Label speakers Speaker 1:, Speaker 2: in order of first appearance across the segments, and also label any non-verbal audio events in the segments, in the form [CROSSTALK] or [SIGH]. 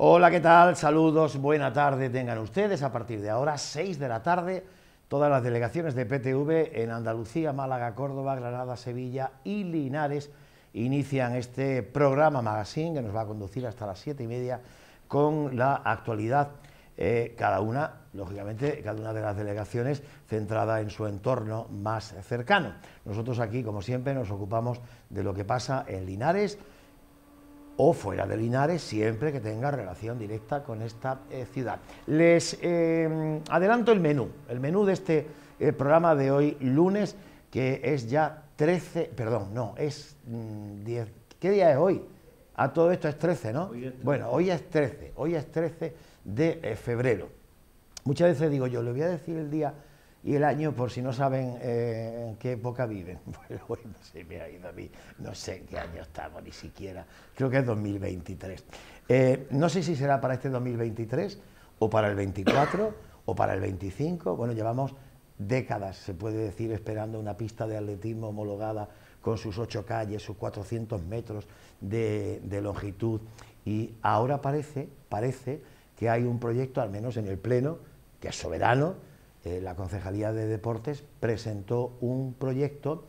Speaker 1: Hola, ¿qué tal? Saludos, buena tarde tengan ustedes. A partir de ahora, 6 de la tarde, todas las delegaciones de PTV en Andalucía, Málaga, Córdoba, Granada, Sevilla y Linares inician este programa Magazine que nos va a conducir hasta las siete y media con la actualidad, eh, cada una, lógicamente, cada una de las delegaciones centrada en su entorno más cercano. Nosotros aquí, como siempre, nos ocupamos de lo que pasa en Linares o fuera de Linares, siempre que tenga relación directa con esta eh, ciudad. Les eh, adelanto el menú, el menú de este programa de hoy, lunes, que es ya 13, perdón, no, es 10. Mm, ¿Qué día es hoy? A todo esto es 13, ¿no? Bueno, hoy es 13, hoy es 13 de eh, febrero. Muchas veces digo yo, le voy a decir el día y el año por si no saben eh, en qué época viven. [LAUGHS] Bueno, no sé, me ha ido a mí, no sé en qué año estamos ni siquiera. Creo que es 2023. Eh, no sé si será para este 2023 o para el 24 o para el 25. Bueno, llevamos décadas, se puede decir, esperando una pista de atletismo homologada con sus ocho calles, sus 400 metros de, longitud. Y ahora parece, parece que hay un proyecto, al menos en el Pleno, que es soberano, eh, la Concejalía de Deportes presentó un proyecto,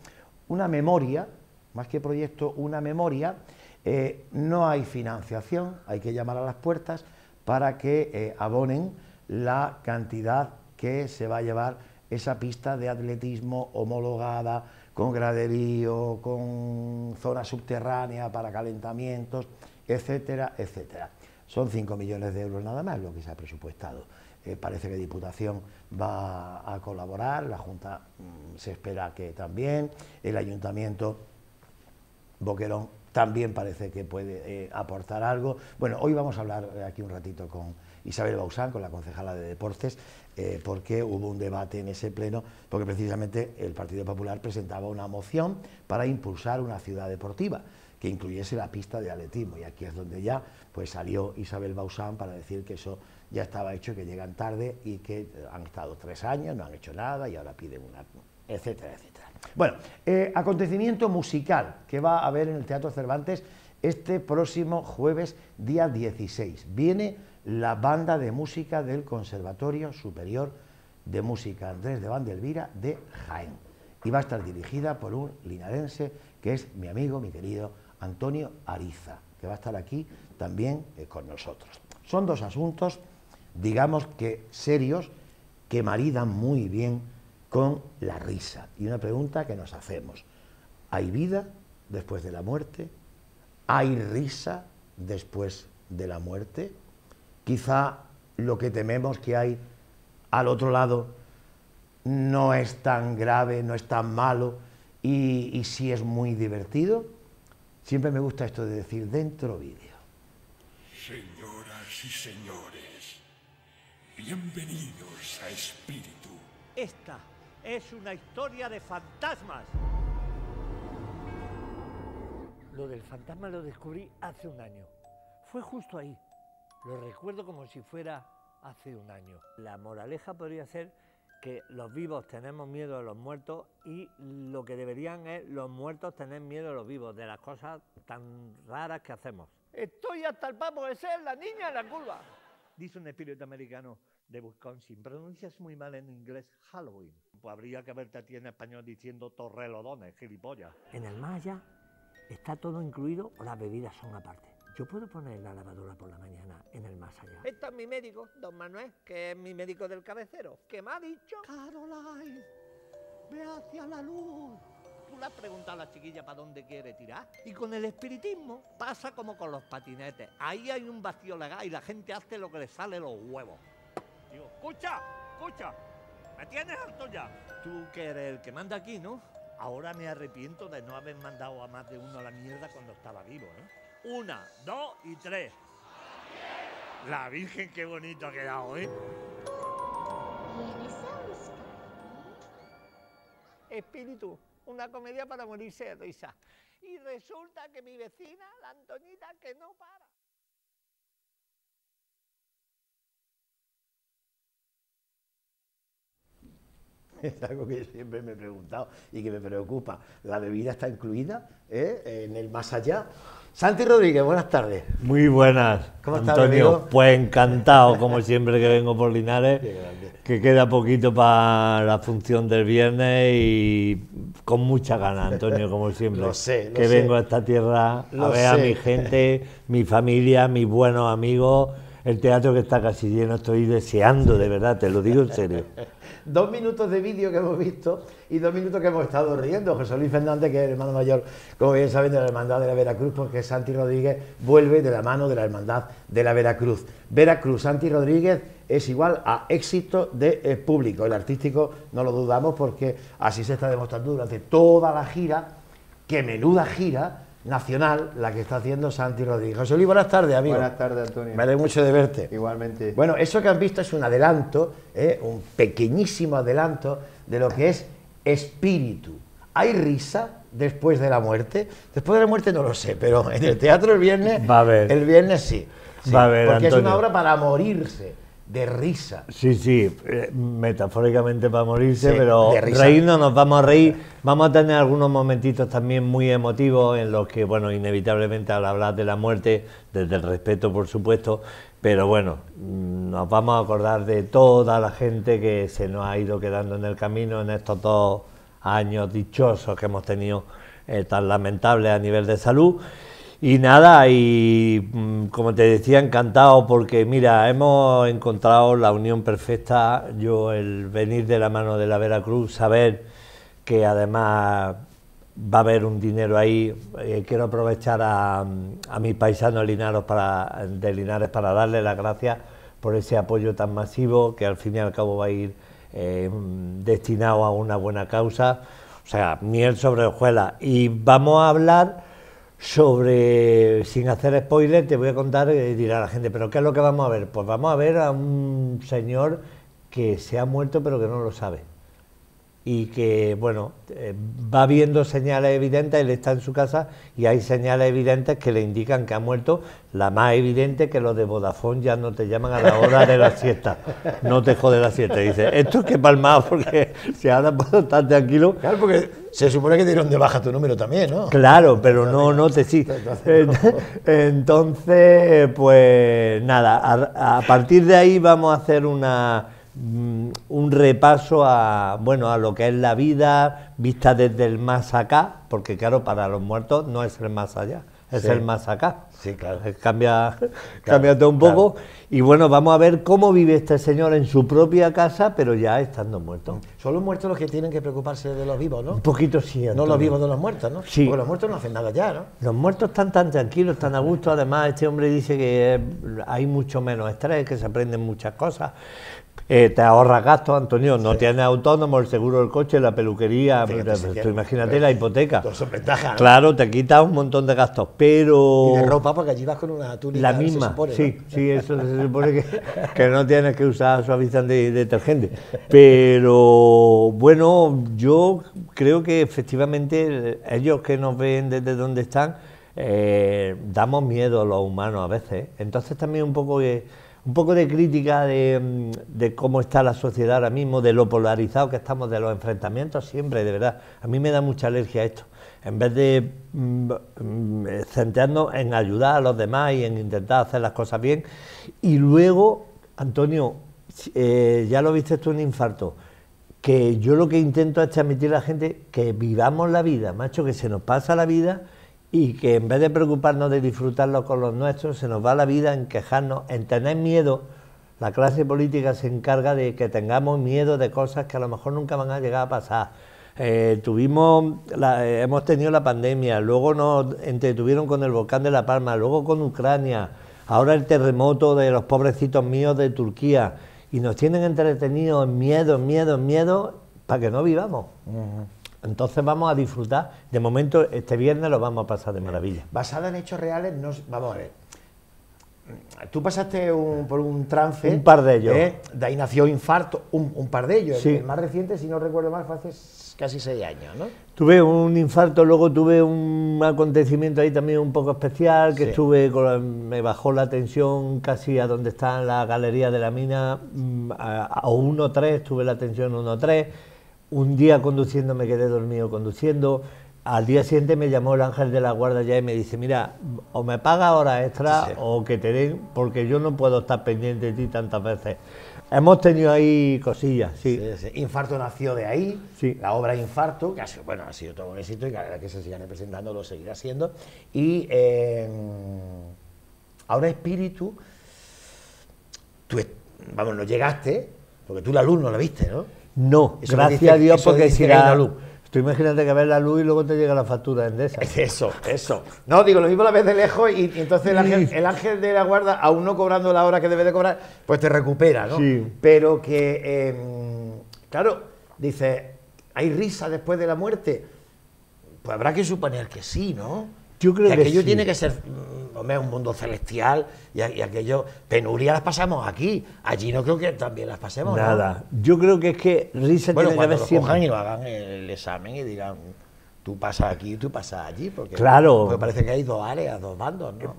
Speaker 1: una memoria, más que proyecto, una memoria. Eh, no hay financiación, hay que llamar a las puertas para que eh, abonen la cantidad que se va a llevar esa pista de atletismo homologada, con graderío, con zona subterránea para calentamientos, etcétera, etcétera. Son 5 millones de euros nada más lo que se ha presupuestado. Eh, parece que Diputación va a colaborar, la Junta mm, se espera que también, el Ayuntamiento Boquerón también parece que puede eh, aportar algo. Bueno, hoy vamos a hablar aquí un ratito con Isabel Bausán, con la concejala de Deportes, eh, porque hubo un debate en ese pleno, porque precisamente el Partido Popular presentaba una moción para impulsar una ciudad deportiva que incluyese la pista de atletismo. Y aquí es donde ya pues, salió Isabel Bausán para decir que eso ya estaba hecho, que llegan tarde y que han estado tres años, no han hecho nada y ahora piden una... etcétera, etcétera. Bueno, eh, acontecimiento musical que va a haber en el Teatro Cervantes este próximo jueves, día 16. Viene la banda de música del Conservatorio Superior de Música Andrés de Vandelvira de Jaén. Y va a estar dirigida por un linarense que es mi amigo, mi querido Antonio Ariza, que va a estar aquí también eh, con nosotros. Son dos asuntos, digamos que serios, que maridan muy bien con la risa. Y una pregunta que nos hacemos, ¿hay vida después de la muerte? ¿Hay risa después de la muerte? quizá lo que tememos que hay al otro lado no es tan grave, no es tan malo y, sí es muy divertido. Siempre me gusta esto de decir dentro vídeo.
Speaker 2: Señoras y señores, bienvenidos a Espíritu.
Speaker 3: Esta es una historia de fantasmas. Lo del fantasma lo descubrí hace un año. Fue justo ahí, lo recuerdo como si fuera hace un año. La moraleja podría ser que los vivos tenemos miedo a los muertos y lo que deberían es los muertos tener miedo a los vivos, de las cosas tan raras que hacemos. Estoy hasta el papo de ser la niña en la curva. Dice un espíritu americano de Wisconsin, pronuncias muy mal en inglés Halloween. Pues habría que verte a ti en español diciendo torrelodones, gilipollas. En el Maya está todo incluido o las bebidas son aparte. Yo puedo poner la lavadora por la mañana en el más allá. Este es mi médico, don Manuel, que es mi médico del cabecero, que me ha dicho... Caroline, ve hacia la luz. Tú le has preguntado a la chiquilla para dónde quiere tirar. Y con el espiritismo pasa como con los patinetes. Ahí hay un vacío legal y la gente hace lo que le sale los huevos. Digo, escucha, escucha, me tienes harto ya. Tú que eres el que manda aquí, ¿no? Ahora me arrepiento de no haber mandado a más de uno a la mierda cuando estaba vivo, ¿eh? Una, dos y tres. La Virgen, qué bonito ha quedado, ¿eh? Espíritu, una comedia para morirse de risa. Y resulta que mi vecina, la Antonita, que no para. [LAUGHS]
Speaker 1: Es algo que siempre me he preguntado y que me preocupa. ¿La bebida está incluida ¿eh? en el más allá? Santi Rodríguez, buenas tardes.
Speaker 3: Muy buenas.
Speaker 1: ¿Cómo estás,
Speaker 3: Antonio?
Speaker 1: amigo?
Speaker 3: Pues encantado, como siempre que vengo por Linares, que queda poquito para la función del viernes y con mucha ganas, Antonio, como [LAUGHS] siempre.
Speaker 1: Lo sé, lo
Speaker 3: que
Speaker 1: sé.
Speaker 3: vengo a esta tierra a
Speaker 1: Lo
Speaker 3: ver a
Speaker 1: sé.
Speaker 3: mi gente, [LAUGHS] mi familia, mis buenos amigos, el teatro que está casi lleno, estoy deseando, de verdad, te lo digo en serio.
Speaker 1: Dos minutos de vídeo que hemos visto y dos minutos que hemos estado riendo. José Luis Fernández, que es el hermano mayor, como bien saben, de la Hermandad de la Veracruz, porque Santi Rodríguez vuelve de la mano de la Hermandad de la Veracruz. Veracruz, Santi Rodríguez es igual a éxito de eh, público. El artístico no lo dudamos porque así se está demostrando durante toda la gira, que menuda gira nacional la que está haciendo Santi Rodríguez. José Luis, buenas tardes, amigo.
Speaker 4: Buenas tardes, Antonio.
Speaker 1: Me alegro mucho de verte.
Speaker 4: Igualmente.
Speaker 1: Bueno, eso que han visto es un adelanto, ¿eh? un pequeñísimo adelanto de lo que es espíritu. ¿Hay risa después de la muerte? Después de la muerte no lo sé, pero en el teatro el viernes,
Speaker 3: Va a haber.
Speaker 1: el viernes sí. Sí,
Speaker 3: Va a haber,
Speaker 1: porque es una obra para morirse de risa.
Speaker 3: Sí, sí, eh, metafóricamente para morirse,
Speaker 1: Sí,
Speaker 3: pero reírnos nos vamos a reír. Vamos a tener algunos momentitos también muy emotivos en los que, bueno, inevitablemente al hablar de la muerte, desde el respeto, por supuesto, pero bueno, mm, nos vamos a acordar de toda la gente que se nos ha ido quedando en el camino en estos dos años dichosos que hemos tenido eh, tan lamentables a nivel de salud. Y nada, y mm, como te decía, encantado porque mira, hemos encontrado la unión perfecta, yo el venir de la mano de la Veracruz, saber que además va a haber un dinero ahí, eh, quiero aprovechar a, a mis paisanos linaros para, de Linares para darle las gracias por ese apoyo tan masivo que al fin y al cabo va a ir eh, destinado a una buena causa, o sea, miel sobre hojuelas. Y vamos a hablar sobre, sin hacer spoiler, te voy a contar y dirá la gente, pero ¿qué es lo que vamos a ver? Pues vamos a ver a un señor que se ha muerto pero que no lo sabe. Y que, bueno, eh, va viendo señales evidentes, él está en su casa y hay señales evidentes que le indican que ha muerto. La más evidente que los de Vodafone ya no te llaman a la hora de la siesta. No te jode la siesta. Dice, esto es que palmado porque si ahora puedo estar tranquilo,
Speaker 1: Claro, porque se supone que dieron de baja tu número también, ¿no?
Speaker 3: Claro, pero no, no te sí. [LAUGHS] Entonces, pues nada, a, a partir de ahí vamos a hacer una un repaso a bueno a lo que es la vida vista desde el más acá, porque claro, para los muertos no es el más allá, es
Speaker 1: Sí.
Speaker 3: el más acá.
Speaker 1: Sí, claro.
Speaker 3: Cambia, [LAUGHS] cambia todo un poco. Y bueno, vamos a ver cómo vive este señor en su propia casa, pero ya estando muerto.
Speaker 1: Son los muertos los que tienen que preocuparse de los vivos, ¿no?
Speaker 3: Un poquito sí.
Speaker 1: No
Speaker 3: Antonio.
Speaker 1: los vivos de los muertos, ¿no?
Speaker 3: Sí.
Speaker 1: Porque los muertos no hacen nada ya, ¿no?
Speaker 3: Los muertos están tan tranquilos, tan a gusto. Además, este hombre dice que eh, hay mucho menos estrés, que se aprenden muchas cosas. Eh, te ahorras gastos, Antonio. No tienes autónomo, el seguro del coche, la peluquería.
Speaker 1: Fíjate,
Speaker 3: tú imagínate la hipoteca.
Speaker 1: Todos son ventajas. ¿no?
Speaker 3: Claro, te quitas un montón de gastos, pero.
Speaker 1: Y de ropa, porque allí vas con una túnica.
Speaker 3: La
Speaker 1: se
Speaker 3: misma,
Speaker 1: supone, ¿no?
Speaker 3: sí, sí, eso se supone que, [LAUGHS] que no tienes que usar suavizante y detergente. Pero bueno, yo creo que efectivamente eh, ellos que nos ven desde donde están, eh, damos miedo a los humanos a veces. Entonces también un poco de, un poco de crítica de, de cómo está la sociedad ahora mismo, de lo polarizado que estamos, de los enfrentamientos siempre, de verdad. A mí me da mucha alergia esto. En vez de mm, mm, centrarnos en ayudar a los demás y en intentar hacer las cosas bien. Y luego, Antonio, eh, ya lo viste tú en infarto, que yo lo que intento es transmitir a la gente que vivamos la vida, macho, que se nos pasa la vida y que en vez de preocuparnos de disfrutarlo con los nuestros, se nos va la vida en quejarnos, en tener miedo. La clase política se encarga de que tengamos miedo de cosas que a lo mejor nunca van a llegar a pasar. Eh, tuvimos la- eh, hemos tenido la pandemia, luego nos entretuvieron con el volcán de La Palma, luego con Ucrania, ahora el terremoto de los pobrecitos míos de Turquía, y nos tienen entretenidos en miedo, en miedo, en miedo, para que no vivamos. Entonces vamos a disfrutar. De momento, este viernes lo vamos a pasar de maravilla.
Speaker 1: Basada en hechos reales, no, vamos a ver. Tú pasaste un- por un trance.
Speaker 3: Un par de ellos.
Speaker 1: ¿eh? De ahí nació infarto, un, un par de ellos. El-
Speaker 3: Sí.
Speaker 1: El más reciente, si no recuerdo mal, fue hace casi seis años, ¿no?
Speaker 3: Tuve un infarto, luego tuve un acontecimiento ahí también un poco especial, que
Speaker 1: Sí.
Speaker 3: estuve, con la- me bajó la tensión casi a donde está la galería de la mina, mm, a, a 1.3, tuve la tensión 1.3, un día conduciendo me quedé dormido conduciendo, al día siguiente me llamó el ángel de la guardia ya y me dice, mira, o me paga horas extra
Speaker 1: Sí,
Speaker 3: o que te den, porque yo no puedo estar pendiente de ti tantas veces. Hemos tenido ahí cosillas, sí.
Speaker 1: Sí, sí. Infarto nació de ahí,
Speaker 3: Sí.
Speaker 1: la obra Infarto, que ha sido, bueno, ha sido todo un éxito y cada vez que se sigan presentando lo seguirá siendo. Y eh, ahora Espíritu, tú, vamos, no llegaste, porque tú la luz no la viste, ¿no?
Speaker 3: No,
Speaker 1: Eso
Speaker 3: gracias
Speaker 1: dice-
Speaker 3: a Dios, porque si
Speaker 1: hay
Speaker 3: la
Speaker 1: luz.
Speaker 3: Tú imagínate que ves la luz y luego te llega la factura en esa. [LAUGHS]
Speaker 1: Eso, eso. No, digo, lo mismo la ves de lejos y, y entonces el ángel, el ángel de la guarda, aún no cobrando la hora que debe de cobrar, pues te recupera, ¿no?
Speaker 3: Sí.
Speaker 1: Pero que, eh, claro, dice, ¿hay risa después de la muerte? Pues habrá que suponer que sí, ¿no?
Speaker 3: Yo creo que
Speaker 1: aquello
Speaker 3: sí.
Speaker 1: tiene que ser, mm, hombre, un mundo celestial y, aquello, penuria las pasamos aquí, allí no creo que también las pasemos, ¿no?
Speaker 3: Nada. Yo creo que es que risa
Speaker 1: Bueno,
Speaker 3: tiene que haber siempre.
Speaker 1: cojan y lo hagan el examen y digan, tú pasas aquí, tú pasas allí, porque,
Speaker 3: Claro.
Speaker 1: porque parece que hay dos áreas, dos bandos, ¿no?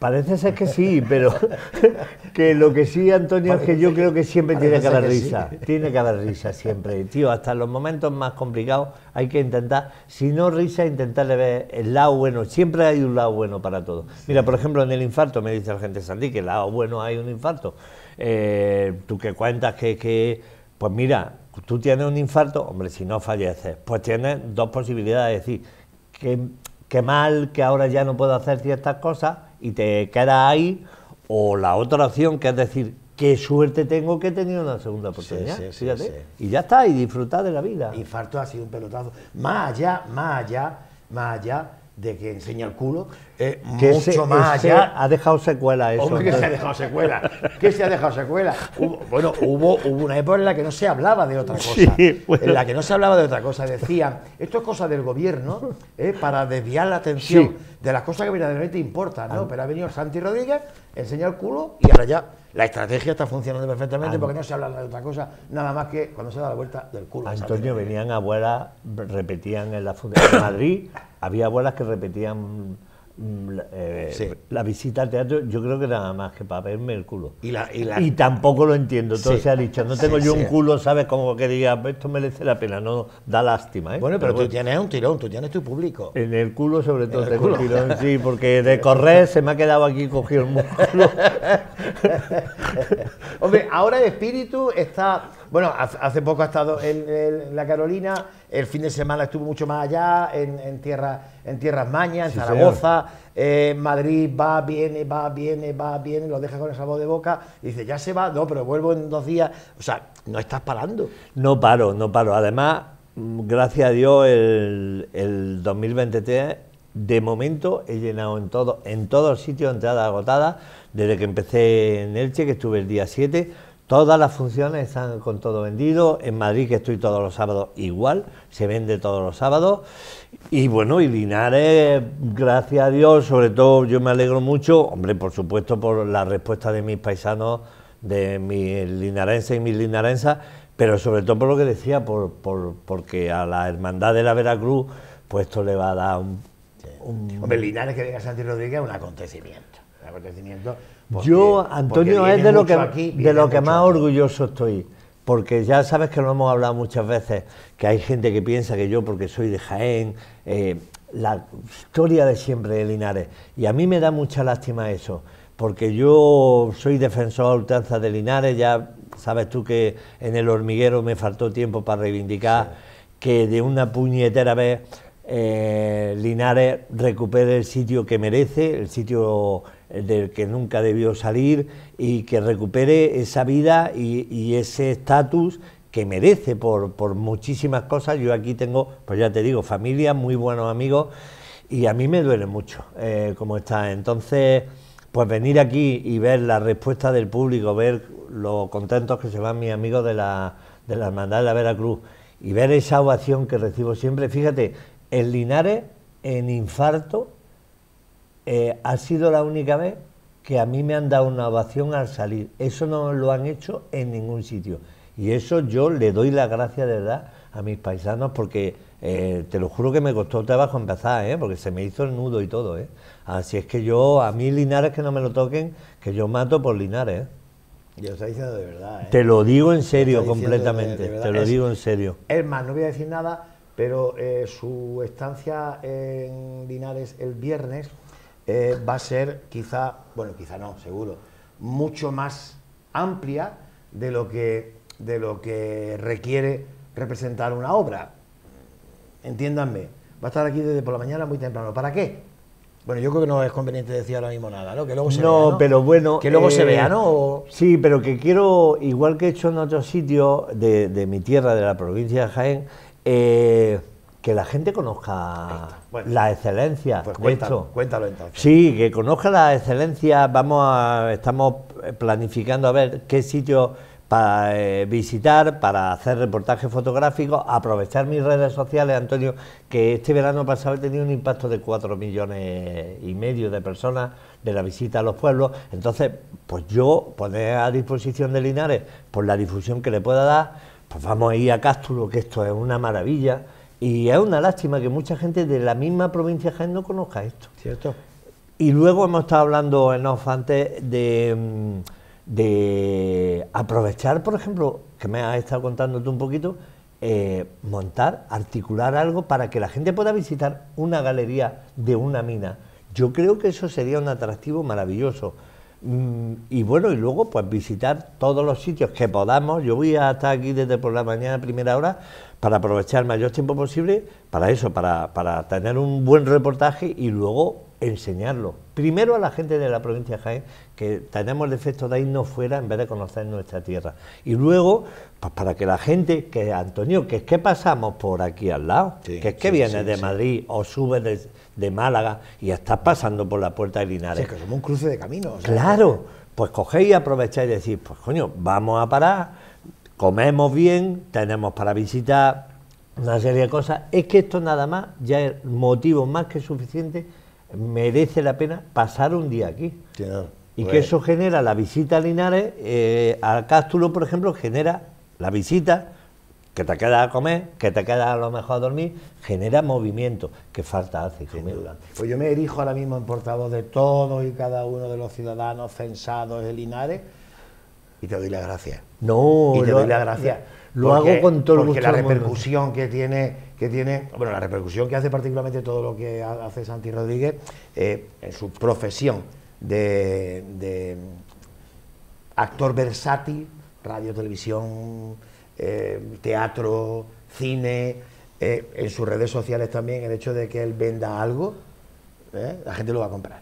Speaker 3: Parece ser que sí, pero [LAUGHS] que lo que sí, Antonio, es que yo creo que siempre tiene que haber
Speaker 1: que sí.
Speaker 3: risa. Tiene que haber risa siempre. Tío, hasta los momentos más complicados hay que intentar, si no risa, intentarle ver el lado bueno. Siempre hay un lado bueno para todo. Mira, por ejemplo, en el infarto, me dice la gente Sandy, que el lado bueno hay un infarto. Eh, tú que cuentas que, que, pues mira, tú tienes un infarto, hombre, si no falleces, pues tienes dos posibilidades. Es decir, que, que mal que ahora ya no puedo hacer ciertas cosas y te quedas ahí, o la otra opción, que es decir, qué suerte tengo que he tenido una segunda oportunidad,
Speaker 1: sí, sí,
Speaker 3: fíjate,
Speaker 1: sí.
Speaker 3: y ya está, y disfrutar de la vida.
Speaker 1: Infarto ha sido un pelotazo. Más allá, más allá, más allá de que enseña el culo, eh,
Speaker 3: Que
Speaker 1: mucho
Speaker 3: ese-
Speaker 1: más
Speaker 3: ese
Speaker 1: allá.
Speaker 3: ha dejado secuela eso.
Speaker 1: Hombre, que se ha dejado secuela. [LAUGHS] ¿Qué se ha dejado secuela? Hubo- bueno, hubo, hubo una época en la que no se hablaba de otra cosa.
Speaker 3: Sí, bueno.
Speaker 1: En la que no se hablaba de otra cosa. Decían, esto es cosa del gobierno, ¿eh? para desviar la atención
Speaker 3: Sí.
Speaker 1: de las cosas que verdaderamente importan, ¿no? Pero ha venido Santi Rodríguez, enseña el culo y ahora ya la estrategia está funcionando perfectamente porque no se habla de otra cosa, nada más que cuando se da la vuelta del culo.
Speaker 3: Antonio, venían abuelas, repetían en la fundación en Madrid, había abuelas que repetían eh,
Speaker 1: Sí.
Speaker 3: la visita al teatro, yo creo que nada más que para verme el culo.
Speaker 1: Y la- y la-
Speaker 3: tampoco lo entiendo, todo
Speaker 1: Sí.
Speaker 3: se ha dicho, no tengo
Speaker 1: Sí,
Speaker 3: yo un culo, ¿sabes? Como que diga, esto merece la pena, no, da lástima, ¿eh?
Speaker 1: Bueno, pero, tú
Speaker 3: bueno.
Speaker 1: tienes un tirón, tú tienes tu público.
Speaker 3: En el culo sobre todo tengo
Speaker 1: culo.
Speaker 3: tirón, [LAUGHS] sí, porque de correr se me ha quedado aquí cogido el músculo. [LAUGHS]
Speaker 1: Hombre, ahora el espíritu está. Bueno, hace poco ha estado en, en la Carolina, el fin de semana estuvo mucho más allá, en, en tierra, en tierras mañas, en
Speaker 3: Sí,
Speaker 1: Zaragoza, eh, en Madrid, va, viene, va, viene, va, viene, lo deja con el sabor de boca, y dice, ya se va, no, pero vuelvo en dos días. O sea, no estás parando.
Speaker 3: No paro, no paro. Además, mm, gracias a Dios, el, el 2023, de momento he llenado en todo, en todos sitios entradas agotadas, desde que empecé en Elche, que estuve el día 7. Todas las funciones están con todo vendido. En Madrid, que estoy todos los sábados, igual, se vende todos los sábados. Y bueno, y Linares, gracias a Dios, sobre todo yo me alegro mucho, hombre, por supuesto, por la respuesta de mis paisanos, de mis linarenses y mis linarenses, pero sobre todo por lo que decía, por, por- porque a la hermandad de la Veracruz, pues esto le va a dar un... un-
Speaker 1: Hombre, Linares que venga Santi Rodríguez es un acontecimiento. Un acontecimiento. porque-
Speaker 3: Yo, Antonio, es de lo que,
Speaker 1: aquí,
Speaker 3: de lo que más
Speaker 1: aquí.
Speaker 3: orgulloso estoy. Porque ya sabes que lo hemos hablado muchas veces, que hay gente que piensa que yo, porque soy de Jaén, eh, la historia de siempre de Linares. Y a mí me da mucha lástima eso, porque yo soy defensor a ultranza de Linares, ya sabes tú que en el hormiguero me faltó tiempo para reivindicar que de una puñetera vez eh, Linares recupere el sitio que merece, el sitio eh, del que nunca debió salir y que recupere esa vida y, ese estatus que merece por, por muchísimas cosas. Yo aquí tengo, pues ya te digo, familia, muy buenos amigos y a mí me duele mucho eh, cómo está. Entonces, pues venir aquí y ver la respuesta del público, ver lo contentos que se van mis amigos de la, de la Hermandad de la Veracruz y ver esa ovación que recibo siempre. Fíjate, en Linares, en infarto, eh, ha sido la única vez que a mí me han dado una ovación al salir. Eso no lo han hecho en ningún sitio. Y eso yo le doy la gracia de verdad a mis paisanos porque eh, te lo juro que me costó trabajo empezar, ¿eh? porque se me hizo el nudo y todo. ¿eh? Así es que yo, a mí Linares que no me lo toquen, que yo mato por Linares. ¿eh?
Speaker 1: Y lo está diciendo de verdad. ¿eh?
Speaker 3: Te lo digo en serio
Speaker 1: de-
Speaker 3: completamente,
Speaker 1: de
Speaker 3: te lo
Speaker 1: Es-
Speaker 3: digo en serio.
Speaker 1: Es más, no voy a decir nada pero eh, su estancia en Linares el viernes eh, va a ser quizá, bueno, quizá no, seguro, mucho más amplia de lo que, de lo que requiere representar una obra. Entiéndanme, va a estar aquí desde por la mañana muy temprano. ¿Para qué? Bueno, yo creo que no es conveniente decir ahora mismo nada, ¿no? Que luego se
Speaker 3: no,
Speaker 1: vea, ¿no?
Speaker 3: pero bueno.
Speaker 1: Que luego se
Speaker 3: eh,
Speaker 1: vea, ¿no? O-
Speaker 3: Sí, pero que quiero, igual que he hecho en otros sitios de, de mi tierra, de la provincia de Jaén, eh, que la gente conozca
Speaker 1: Bueno.
Speaker 3: la excelencia
Speaker 1: Pues
Speaker 3: de
Speaker 1: cuéntalo, cuéntalo entonces.
Speaker 3: Sí, que conozca la excelencia. Vamos a, estamos planificando a ver qué sitios para eh, visitar, para hacer reportajes fotográficos, aprovechar mis redes sociales, Antonio, que este verano pasado he tenido un impacto de 4 millones y medio de personas de la visita a los pueblos. Entonces, pues yo poner a disposición de Linares, por la difusión que le pueda dar, pues vamos a ir a Cástulo, que esto es una maravilla. Y es una lástima que mucha gente de la misma provincia de Jaén no conozca esto.
Speaker 1: ¿Cierto?
Speaker 3: Y luego hemos estado hablando en off antes de, mm, de aprovechar, por ejemplo, que me has estado contando tú un poquito, eh, montar, articular algo para que la gente pueda visitar una galería de una mina. Yo creo que eso sería un atractivo maravilloso. Mm, y bueno, y luego pues visitar todos los sitios que podamos. Yo voy a estar aquí desde por la mañana a primera hora para aprovechar el mayor tiempo posible para eso, para, para tener un buen reportaje y luego enseñarlo. Primero a la gente de la provincia de Jaén, que tenemos el efecto de irnos fuera en vez de conocer nuestra tierra. Y luego, pues para que la gente, que Antonio, que es que pasamos por aquí al lado,
Speaker 1: Sí,
Speaker 3: que es que
Speaker 1: sí,
Speaker 3: vienes
Speaker 1: sí,
Speaker 3: de. Madrid o subes de, de Málaga y estás pasando por la puerta de Linares.
Speaker 1: es que somos un cruce de caminos. o sea,
Speaker 3: Claro, pues cogéis y aprovecháis y decís, pues coño, vamos a parar, comemos bien, tenemos para visitar una serie de cosas. Es que esto nada más ya es motivo más que suficiente, merece la pena pasar un día aquí.
Speaker 1: no,
Speaker 3: Y
Speaker 1: pues,
Speaker 3: que eso genera la visita a Linares, eh, al Cástulo, por ejemplo, genera la visita, que te queda a comer, que te queda a lo mejor a dormir, genera movimiento, que falta hace.
Speaker 1: Pues yo me erijo ahora mismo en portavoz de todos y cada uno de los ciudadanos censados de Linares y te doy las gracias.
Speaker 3: No,
Speaker 1: y te doy las gracias.
Speaker 3: Lo
Speaker 1: porque-
Speaker 3: hago con todo el
Speaker 1: Porque
Speaker 3: gusto
Speaker 1: la
Speaker 3: del mundo.
Speaker 1: repercusión que tiene, que tiene, bueno, la repercusión que hace particularmente todo lo que ha- hace Santi Rodríguez eh, en su profesión de, de actor versátil, radio, televisión, eh, teatro, cine, eh, en sus redes sociales también, el hecho de que él venda algo, la gente lo va a comprar.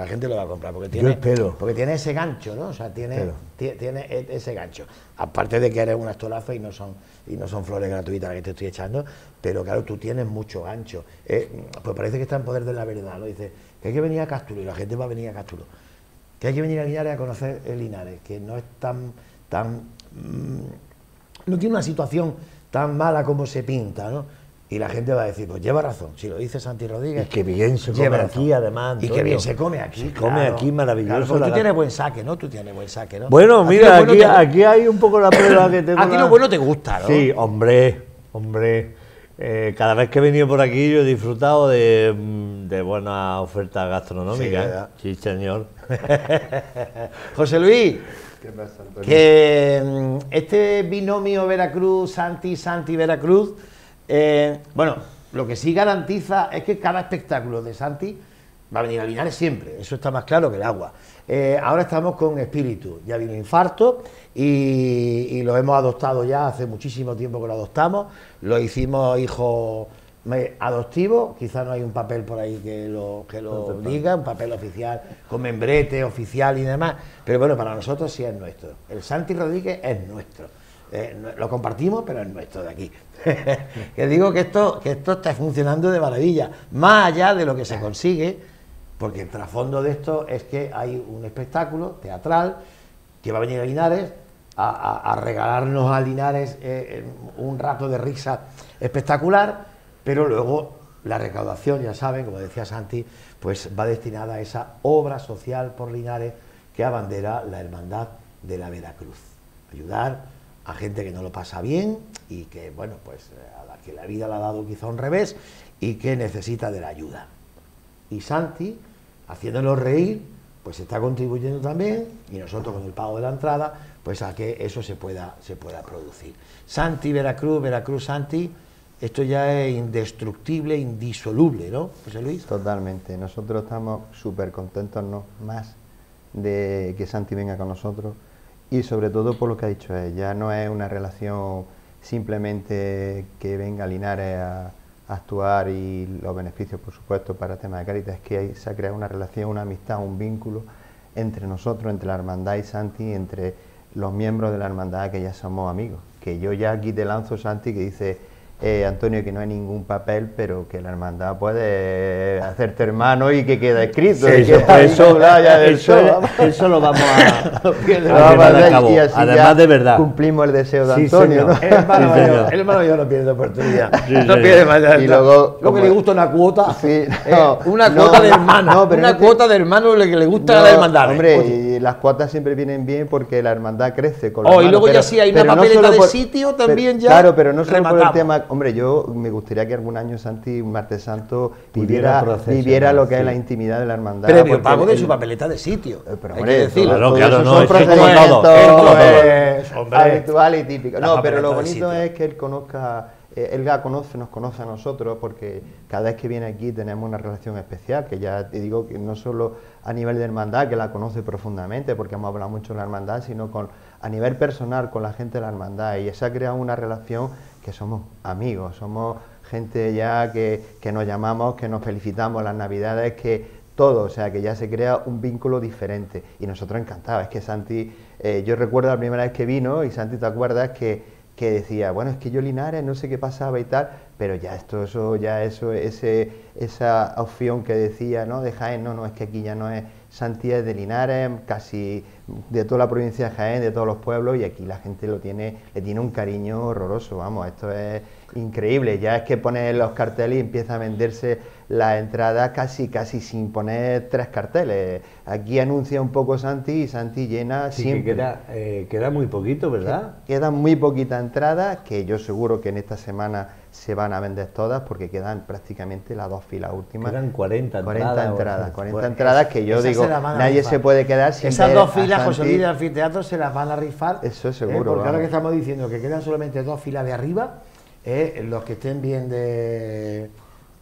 Speaker 1: La gente lo va a comprar porque tiene,
Speaker 3: espero.
Speaker 1: porque tiene ese gancho, ¿no? O sea, tiene, tiene e- ese gancho. Aparte de que eres un actorazo y no son y no son flores gratuitas las que te estoy echando, pero claro, tú tienes mucho gancho. Eh, pues parece que está en poder de la verdad, ¿no? Dice que hay que venir a Cástulo y la gente va a venir a Cástulo. Que hay que venir a Linares a conocer el Linares, que no es tan, tan mm, no tiene una situación tan mala como se pinta, ¿no? Y la gente va a decir, pues lleva razón, si lo dice Santi Rodríguez.
Speaker 3: Y que bien se come
Speaker 1: razón.
Speaker 3: aquí, además,
Speaker 1: Y que bien se come aquí.
Speaker 3: Se come
Speaker 1: claro.
Speaker 3: aquí maravilloso
Speaker 1: Claro, tú tienes buen saque, ¿no? Tú tienes buen saque, ¿no?
Speaker 3: Bueno, mira,
Speaker 1: bueno
Speaker 3: aquí,
Speaker 1: te-
Speaker 3: aquí hay un poco la prueba que tengo.
Speaker 1: A ti lo bueno te gusta, ¿no?
Speaker 3: Sí, hombre, hombre. Eh, cada vez que he venido por aquí yo he disfrutado de, de buenas ofertas
Speaker 1: Sí,
Speaker 3: gastronómicas. Sí, señor. [LAUGHS]
Speaker 1: José Luis, que mm, este binomio Veracruz-Santi, Santi-Veracruz, eh, bueno, lo que sí garantiza es que cada espectáculo de Santi va a venir a Linares siempre, eso está más claro que el agua. Eh, ahora estamos con Espíritu, ya vino Infarto y, y lo hemos adoptado ya hace muchísimo tiempo que lo adoptamos, lo hicimos hijo adoptivo, quizá no hay un papel por ahí que lo, que lo diga, un papel oficial con membrete oficial y demás, pero bueno, para nosotros sí es nuestro. El Santi Rodríguez es nuestro. Eh, lo compartimos, pero es nuestro de aquí. [LAUGHS] que digo que esto, que esto está funcionando de maravilla, más allá de lo que se consigue, porque el trasfondo de esto es que hay un espectáculo teatral que va a venir a Linares a regalarnos a Linares eh, un rato de risa espectacular, pero luego la recaudación, ya saben, como decía Santi, pues va destinada a esa obra social por Linares que abandera la hermandad de la Veracruz. Ayudar gente que no lo pasa bien y que, bueno, pues eh, a la que la vida le ha dado quizá un revés y que necesita de la ayuda y Santi, haciéndonos reír, pues está contribuyendo también, y nosotros con el pago de la entrada, pues a que eso se pueda, se pueda producir. Santi, Veracruz, Veracruz, Santi, esto ya es indestructible, indisoluble, ¿no, José Luis?
Speaker 4: Totalmente. Nosotros estamos súper contentos, ¿no? Más de que Santi venga con nosotros y sobre todo por lo que ha dicho él. Ya no es una relación simplemente que venga Linares a, actuar y los beneficios, por supuesto, para el tema de Caritas, es que ahí se ha creado una relación, una amistad, un vínculo entre nosotros, entre la hermandad y Santi, entre los miembros de la hermandad que ya somos amigos. Que yo ya aquí te lanzo, Santi, que dice eh, Antonio, que no hay ningún papel, pero que la hermandad puede hacerte hermano y que queda escrito.
Speaker 3: Sí, eso, eso- eso- lo vamos a, [LAUGHS]
Speaker 4: Lo
Speaker 3: a
Speaker 4: vamos a
Speaker 3: llevar a
Speaker 4: hacer
Speaker 3: cabo.
Speaker 4: y así
Speaker 3: Además
Speaker 4: ya
Speaker 3: de verdad.
Speaker 4: Cumplimos el deseo de
Speaker 3: Sí,
Speaker 4: Antonio.
Speaker 1: El hermano,
Speaker 3: Sí,
Speaker 1: mayor,
Speaker 3: señor.
Speaker 1: el hermano mayor no pierde oportunidad.
Speaker 3: Sí,
Speaker 1: no
Speaker 3: señor.
Speaker 1: pierde mayor.
Speaker 4: Y luego,
Speaker 1: lo que le gusta una cuota.
Speaker 4: Sí,
Speaker 1: eh, una
Speaker 4: no,
Speaker 1: cuota de hermano. una
Speaker 4: no te-
Speaker 1: cuota de hermano le- que le gusta
Speaker 4: No,
Speaker 1: la hermandad.
Speaker 4: Hombre,
Speaker 1: Oye.
Speaker 4: y las cuotas siempre vienen bien porque la hermandad crece con
Speaker 1: Oh,
Speaker 4: los
Speaker 1: y luego ya
Speaker 4: pero-
Speaker 1: sí hay una
Speaker 4: pero no
Speaker 1: papeleta de
Speaker 4: por-
Speaker 1: sitio
Speaker 4: pero-
Speaker 1: también ya
Speaker 4: Claro, pero no solo por
Speaker 1: rematamos.
Speaker 4: el tema. Hombre, yo me gustaría que algún año Santi, un martes santo, viviera, viviera lo que es la intimidad de la hermandad.
Speaker 1: Previo
Speaker 4: porque
Speaker 1: pago de
Speaker 4: el-
Speaker 1: su papeleta de sitio.
Speaker 4: Eh, pero,
Speaker 1: hay
Speaker 4: hombre,
Speaker 1: que decirlo.
Speaker 3: claro, claro, no, como
Speaker 4: eh, habituales y típicos.
Speaker 1: La
Speaker 4: No, pero lo bonito es que él conozca, él ya conoce, nos conoce a nosotros, porque cada vez que viene aquí tenemos una relación especial, que ya te digo que no solo a nivel de hermandad, que la conoce profundamente, porque hemos hablado mucho de la hermandad, sino con a nivel personal con la gente de la hermandad, y se ha creado una relación que somos amigos, somos gente ya que, que nos llamamos, que nos felicitamos las navidades, que todo, o sea, que ya se crea un vínculo diferente. Y nosotros encantados. Es que Santi, eh, yo recuerdo la primera vez que vino, y Santi, ¿te acuerdas? Que, que decía, bueno, es que yo Linares, no sé qué pasaba y tal, pero ya esto, eso, ya eso, ese, esa opción que decía, ¿no? De Jaén, no, no, es que aquí ya no es Santi es de Linares, casi de toda la provincia de Jaén, de todos los pueblos, y aquí la gente lo tiene, le tiene un cariño horroroso, vamos, esto es increíble, ya es que pone los carteles y empieza a venderse la entrada casi, casi sin poner tres carteles. Aquí anuncia un poco Santi y Santi llena
Speaker 3: Sí, que queda, eh, queda muy poquito, ¿verdad?
Speaker 4: Quedan muy poquitas entradas, que yo seguro que en esta semana se van a vender todas, porque quedan prácticamente las dos filas últimas.
Speaker 3: Quedan 40
Speaker 4: 40
Speaker 3: entradas o
Speaker 4: entradas,
Speaker 3: así.
Speaker 4: 40
Speaker 1: Pues
Speaker 4: entradas que yo digo,
Speaker 1: se
Speaker 4: nadie
Speaker 1: rifar.
Speaker 4: se puede quedar sin
Speaker 1: Esas dos filas, José. Luis del anfiteatro, se las van a rifar.
Speaker 4: Eso
Speaker 1: eh,
Speaker 4: seguro,
Speaker 1: porque ahora que estamos diciendo que quedan solamente dos filas de arriba, eh, los que estén bien de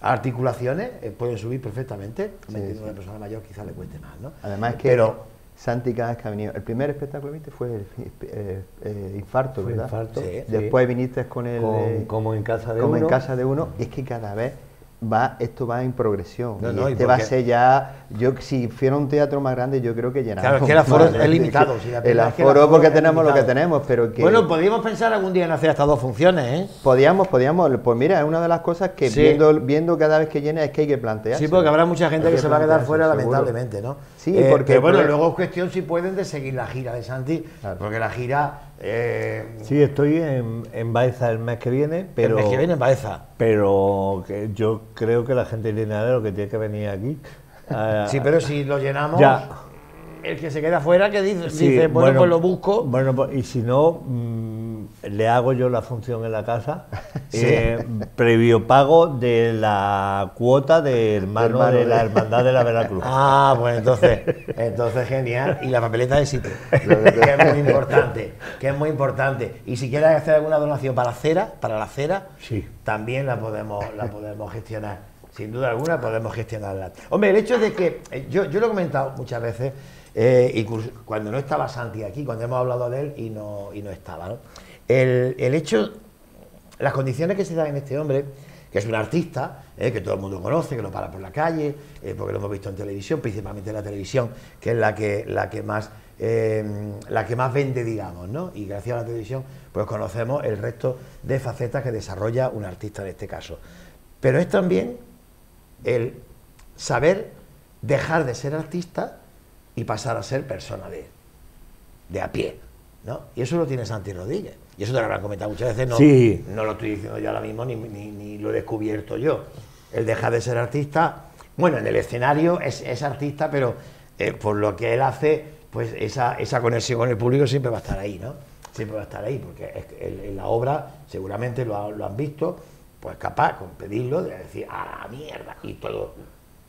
Speaker 1: articulaciones eh, pueden subir perfectamente. Hombre,
Speaker 4: sí.
Speaker 1: Una persona mayor quizás le cueste más, ¿no?
Speaker 4: Además que
Speaker 1: Pero
Speaker 4: Santi cada vez que ha venido, el primer espectáculo que viste fue el eh, eh, infarto,
Speaker 3: Fue
Speaker 4: ¿verdad?
Speaker 3: infarto,
Speaker 1: Sí.
Speaker 4: Después viniste con el
Speaker 3: Con- como en casa de
Speaker 4: como
Speaker 3: uno.
Speaker 4: en casa de uno, y es que cada vez va, esto va en progresión.
Speaker 1: No,
Speaker 4: y
Speaker 1: no, y
Speaker 4: este va a ser ya, yo si fuera un teatro más grande, yo creo que llenamos.
Speaker 1: Claro, es que el aforo es limitado, si la
Speaker 4: el
Speaker 1: es que el
Speaker 4: aforo
Speaker 1: aforo
Speaker 4: porque tenemos lo que tenemos, pero que
Speaker 1: bueno, podríamos pensar algún día en hacer hasta dos funciones, ¿eh?
Speaker 4: podíamos, podíamos, pues mira, es una de las cosas que
Speaker 1: Sí.
Speaker 4: viendo, viendo cada vez que llena es que hay que plantear.
Speaker 1: Sí, porque habrá mucha gente que,
Speaker 4: que
Speaker 1: se va a quedar fuera,
Speaker 4: seguro.
Speaker 1: lamentablemente, ¿no?
Speaker 4: Sí,
Speaker 1: Eh,
Speaker 4: porque-
Speaker 1: pero bueno, luego es cuestión si pueden de seguir la gira de Santi,
Speaker 4: Claro.
Speaker 1: porque la gira. Eh,
Speaker 3: Sí, estoy en, en Baeza el mes que viene, pero...
Speaker 1: el mes que viene en Baeza.
Speaker 3: Pero que yo creo que la gente de lo que tiene que venir aquí. a- [LAUGHS]
Speaker 1: Sí, pero si lo llenamos,
Speaker 3: Ya.
Speaker 1: el que se queda fuera, que dice,
Speaker 3: Sí,
Speaker 1: dice bueno, pues lo busco.
Speaker 3: Bueno, pues, y si no, mm, le hago yo la función en la casa, [LAUGHS]
Speaker 1: Sí.
Speaker 3: eh, previo pago de la cuota de hermano de
Speaker 4: de-
Speaker 3: la Hermandad de la Veracruz. [LAUGHS]
Speaker 1: Ah, pues entonces, entonces genial. Y la papeleta de sitio, [LAUGHS] que es muy importante, que es muy importante. Y si quieres hacer alguna donación para la cera, para la cera,
Speaker 3: Sí.
Speaker 1: también la podemos, la podemos gestionar. Sin duda alguna podemos gestionarla. Hombre, el hecho de que, eh, yo, yo lo he comentado muchas veces, eh, incluso cuando no estaba Santi aquí, cuando hemos hablado de él y no, y no estaba, ¿no? El, el hecho, las condiciones que se dan en este hombre, que es un artista, eh, que todo el mundo conoce, que lo para por la calle, eh, porque lo hemos visto en televisión, principalmente en la televisión, que es la que, la que más eh, la que más vende, digamos, ¿no? Y gracias a la televisión, pues conocemos el resto de facetas que desarrolla un artista en este caso. Pero es también el saber dejar de ser artista y pasar a ser persona de, de a pie, ¿no? Y eso lo tiene Santi Rodríguez. Y eso te lo habrán comentado muchas veces, no,
Speaker 3: Sí.
Speaker 1: no lo estoy diciendo yo ahora mismo ni, ni- ni lo he descubierto yo. El dejar de ser artista, bueno, en el escenario es, es artista, pero eh, por lo que él hace, pues esa, esa conexión con el público siempre va a estar ahí, ¿no? Siempre va a estar ahí, porque es en, en la obra seguramente lo, ha- lo han visto, pues capaz con pedirlo, de decir, a la mierda, y todo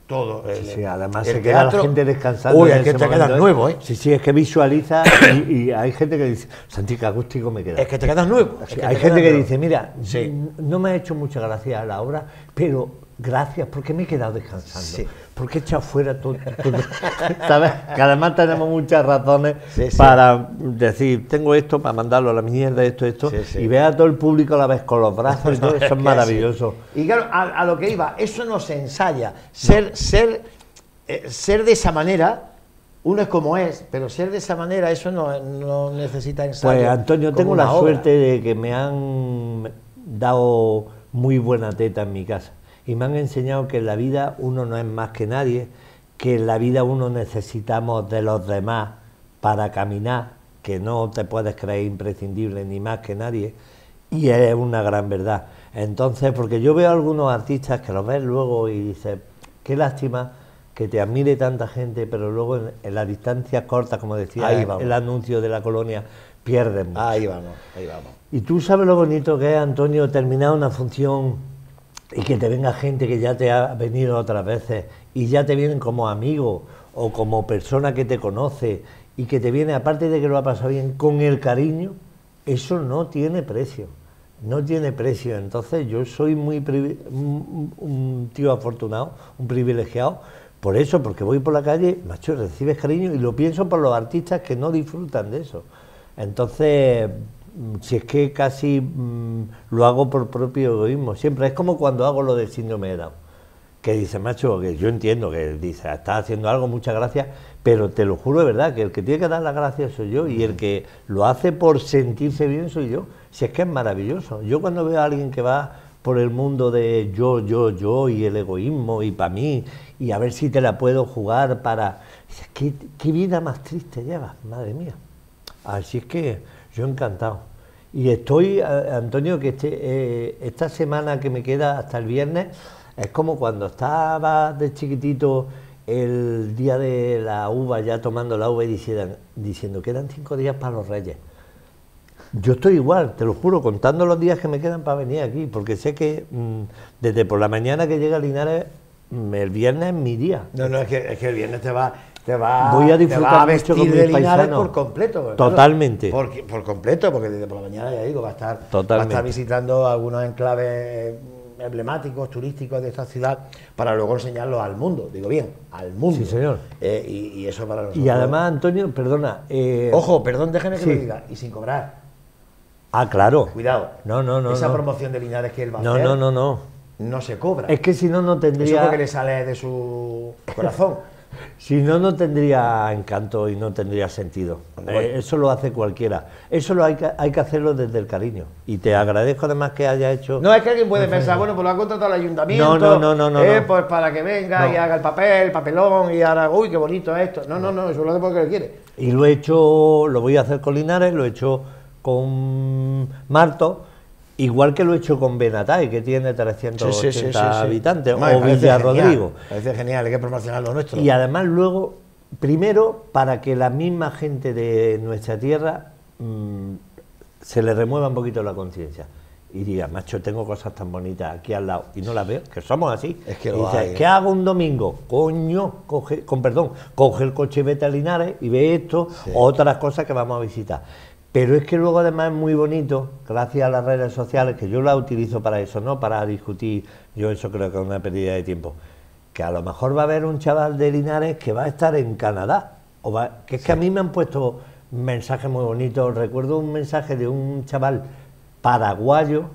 Speaker 1: todo. el-
Speaker 3: Sí, además
Speaker 1: el
Speaker 3: se queda la gente descansando.
Speaker 1: Uy, es que te quedas nuevo, ¿eh?
Speaker 3: Sí, sí, es que visualiza y, y hay gente que dice, Santi, qué acústico me queda.
Speaker 1: Es que te quedas nuevo. es
Speaker 3: Sí,
Speaker 1: que
Speaker 3: hay
Speaker 1: te
Speaker 3: gente que
Speaker 1: nuevo.
Speaker 3: dice, mira,
Speaker 1: Sí.
Speaker 3: no me ha hecho mucha gracia la obra, pero gracias porque me he quedado descansando.
Speaker 1: Sí.
Speaker 3: Porque he echado fuera todo, todo- [LAUGHS] ¿Sabes? Que además tenemos muchas razones
Speaker 1: Sí, sí.
Speaker 3: para decir, tengo esto para mandarlo a la mierda, esto, esto, y ver a todo el público a la vez con los brazos y [LAUGHS] todo, eso es maravilloso.
Speaker 1: Y claro, a, a lo que iba, eso no se ensaya. Ser, ser, eh, ser de esa manera, uno es como es, pero ser de esa manera, eso no, no necesita ensayo.
Speaker 3: Pues Antonio, tengo la
Speaker 1: obra.
Speaker 3: suerte de que me han dado muy buena teta en mi casa y me han enseñado que en la vida uno no es más que nadie, que en la vida uno necesitamos de los demás para caminar, que no te puedes creer imprescindible ni más que nadie y es una gran verdad. Entonces, porque yo veo a algunos artistas que los ves luego y dices, qué lástima que te admire tanta gente, pero luego en, en las distancias cortas, como decía
Speaker 1: Ahí vamos.
Speaker 3: el anuncio de la colonia, pierden mucho.
Speaker 1: Ahí vamos, ahí vamos.
Speaker 3: Y tú sabes lo bonito que es, Antonio, terminar una función y que te venga gente que ya te ha venido otras veces y ya te vienen como amigo o como persona que te conoce y que te viene, aparte de que lo ha pasado bien, con el cariño, eso no tiene precio. No tiene precio. Entonces yo soy muy un, tío afortunado, un privilegiado, por eso, porque voy por la calle, macho, recibes cariño y lo pienso por los artistas que no disfrutan de eso. Entonces, si es que casi mm, lo hago por propio egoísmo, siempre es como cuando hago lo del síndrome de Down, que dice, macho, que yo entiendo que dice, estás haciendo algo, muchas gracias, pero te lo juro de verdad, que el que tiene que dar las gracias soy yo y el que lo hace por sentirse bien soy yo, si es que es maravilloso. Yo cuando veo a alguien que va por el mundo de yo, yo, yo y el egoísmo y para mí y a ver si te la puedo jugar para... ¿Qué, qué vida más triste llevas, madre mía. Así es que yo encantado. Y estoy, a- Antonio, que este, eh, esta semana que me queda hasta el viernes es como cuando estaba de chiquitito el día de la uva, ya tomando la uva y diciendo, diciendo quedan cinco días para los reyes. Yo estoy igual, te lo juro, contando los días que me quedan para venir aquí, porque sé que mm, desde por la mañana que llega Linares, mm, el viernes es mi día.
Speaker 1: No, no, es que, es que el viernes te va, te va,
Speaker 3: Voy a
Speaker 1: te
Speaker 3: disfrutar
Speaker 1: va a
Speaker 3: mucho
Speaker 1: vestir
Speaker 3: con
Speaker 1: de Linares por completo. claro.
Speaker 3: Totalmente.
Speaker 1: Por, por completo, porque desde por la mañana ya digo, va a estar, va a estar visitando algunos enclaves emblemáticos, turísticos de esta ciudad, para luego enseñarlos al mundo, digo bien, al mundo.
Speaker 3: Sí, señor.
Speaker 1: Eh, y, y eso para nosotros.
Speaker 3: Y además, Antonio, perdona. eh,
Speaker 1: Ojo, perdón, déjeme que
Speaker 3: Sí.
Speaker 1: lo diga, y sin cobrar.
Speaker 3: Ah, claro.
Speaker 1: Cuidado.
Speaker 3: No, no, no.
Speaker 1: Esa
Speaker 3: no.
Speaker 1: promoción de Linares que él va a
Speaker 3: No,
Speaker 1: hacer
Speaker 3: no, no, no.
Speaker 1: no se cobra.
Speaker 3: Es que si no, no
Speaker 1: Eso
Speaker 3: tendría.
Speaker 1: porque le sale de su corazón.
Speaker 3: Si no, no tendría encanto y no tendría sentido.
Speaker 1: Bueno.
Speaker 3: Eh, eso lo hace cualquiera. Eso lo hay que, hay que hacerlo desde el cariño. Y te agradezco además que haya hecho.
Speaker 1: No es que alguien puede pensar, bueno, pues lo ha contratado el ayuntamiento.
Speaker 3: No, no, no, no, no,
Speaker 1: eh,
Speaker 3: no.
Speaker 1: Pues para que venga
Speaker 3: No.
Speaker 1: y haga el papel, papelón, y ahora, uy, qué bonito es esto. No, no, no, eso lo hace porque quiere.
Speaker 3: Y lo he hecho, lo voy a hacer con Linares, lo he hecho con Marto, igual que lo he hecho con Benatay, que tiene 380 habitantes,
Speaker 1: Madre,
Speaker 3: o Villarrodrigo.
Speaker 1: Parece genial, hay que promocionar lo nuestro.
Speaker 3: Y además luego, primero, para que la misma gente de nuestra tierra mm, se le remueva un poquito la conciencia. Y diga, macho, tengo cosas tan bonitas aquí al lado y no las veo, que somos así.
Speaker 1: Es que
Speaker 3: Y
Speaker 1: lo
Speaker 3: dice,
Speaker 1: hay, ¿eh?
Speaker 3: ¿Qué hago un domingo? Coño, coge, con perdón, coge el coche y vete a Linares y ve esto, otras cosas que vamos a visitar. Pero es que luego además es muy bonito, gracias a las redes sociales, que yo las utilizo para eso, no para discutir, yo eso creo que es una pérdida de tiempo, que a lo mejor va a haber un chaval de Linares que va a estar en Canadá, o va- que es que a mí me han puesto mensajes muy bonitos, recuerdo un mensaje de un chaval paraguayo